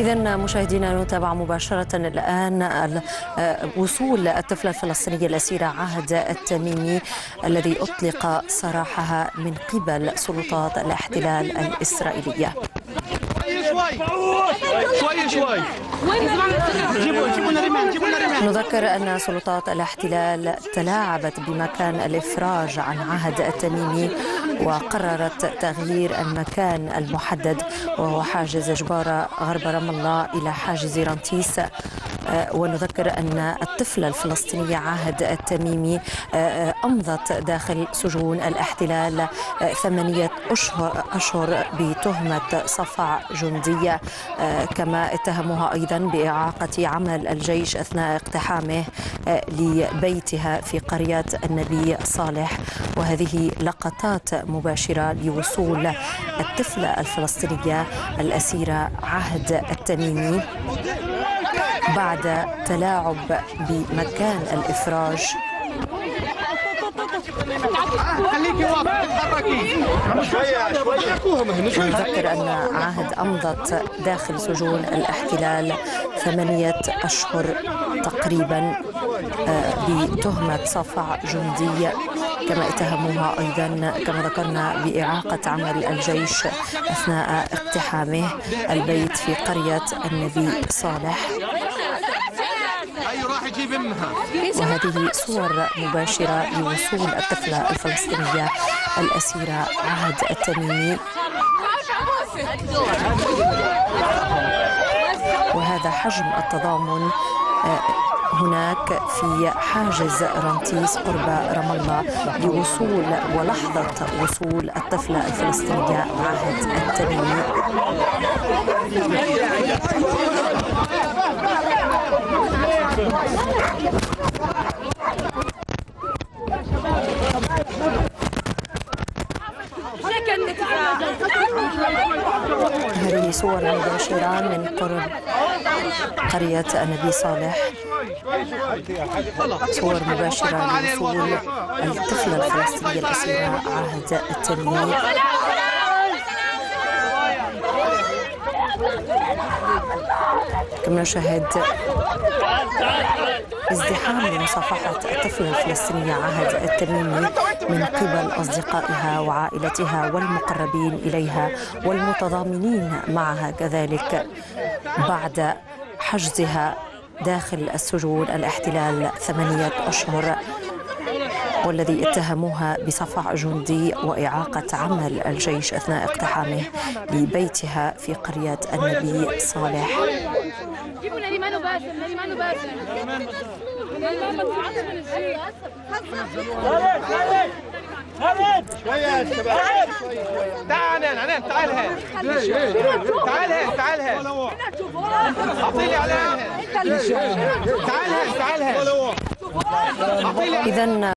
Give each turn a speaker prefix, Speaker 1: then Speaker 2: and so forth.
Speaker 1: إذا مشاهدينا نتابع مباشرة الآن وصول الطفلة الفلسطينية الأسيرة عهد التميمي الذي أطلق سراحها من قبل سلطات الاحتلال الإسرائيلية. نذكر أن سلطات الاحتلال تلاعبت بمكان الإفراج عن عهد التميمي وقررت تغيير المكان المحدد وهو حاجز جبارة غرب رام الله إلى حاجز رانتيس. ونذكر أن الطفلة الفلسطينية عهد التميمي أمضت داخل سجون الاحتلال ثمانية أشهر, أشهر بتهمة صفع جندية كما اتهموها أيضا بإعاقة عمل الجيش أثناء اقتحامه لبيتها في قرية النبي صالح. وهذه لقطات مباشرة لوصول الطفلة الفلسطينية الأسيرة عهد التميمي. بعد تلاعب بمكان الإفراج. نذكر أن عهد أمضت داخل سجون الإحتلال ثمانية أشهر تقريبا بتهمة صفع جندي كما اتهموها أيضا كما ذكرنا بإعاقة عمل الجيش أثناء اقتحامه البيت في قرية النبي صالح. وهذه صور مباشرة لوصول الطفلة الفلسطينية الأسيرة عهد التميمي. وهذا حجم التضامن هناك في حاجز رانتيس قرب رام الله لوصول ولحظة وصول الطفلة الفلسطينية عهد التميمي هذه صور مباشرة من قرب قرية النبي صالح. صور مباشرة لوصول الطفلة الفلسطينية الأسيرة عهد التميمي كما نشاهد ازدحام لمصافحة الطفلة الفلسطينية عهد التميمي من قبل أصدقائها وعائلتها والمقربين إليها والمتضامنين معها كذلك بعد حجزها داخل السجون الاحتلال ثمانية أشهر. والذي اتهموها بصفع جندي وإعاقة عمل الجيش أثناء اقتحامه لبيتها في قرية النبي صالح.
Speaker 2: يا شباب تعال عنان عنان تعال هان تعال هان تعال هان اعطيني على هان تعال هان تعال هان
Speaker 1: إذا